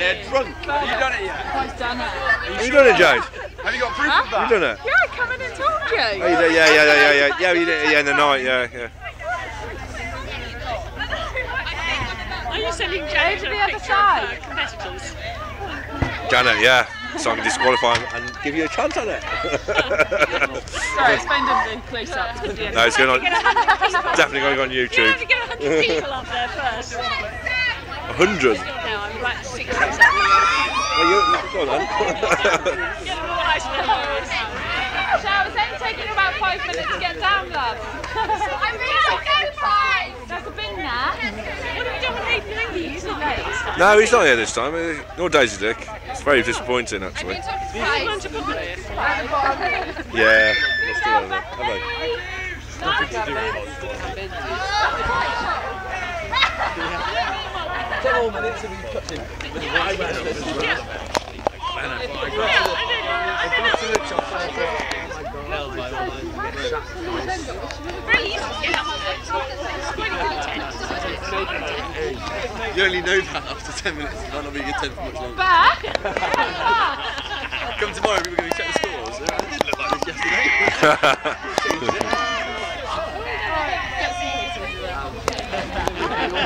They're drunk. Have you done it yet? I've done it. Have you done it, Jade? Have you got proof huh? of that? You done it? Yeah, I came in and told you. Oh, you did, yeah, yeah, yeah, yeah, yeah. Yeah, you did, yeah, in the night, yeah, yeah. Are you sending Jade to the other side? Of, uh, competitors. Janet, yeah. So I can disqualify him and give you a chance at it. Sorry, it's been done close up. No, it's going on. Definitely going on YouTube. You have to get 100 people up there first. 100? like six or seven. You, go on then. get them all there. He's not here this time. No, he's not here this time. Nor Daisy Dick. It's very disappointing, actually. Yeah. Let's do they? Ten more minutes and he puts him. You only know that after 10 minutes. It might not be a good 10 for much longer. Back. Come tomorrow, people are going to check the scores. Uh, it didn't look like this yesterday. Hang on!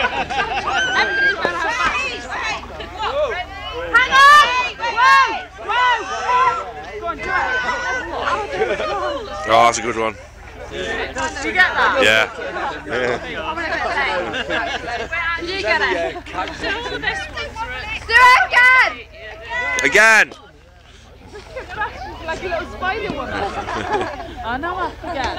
Whoa! Whoa! Go on, do it. Oh, that's a good one. Did you get that? Yeah. yeah. Did you get it? all the best ones are at Do it again! Again. Like a little spider woman. I know I forget.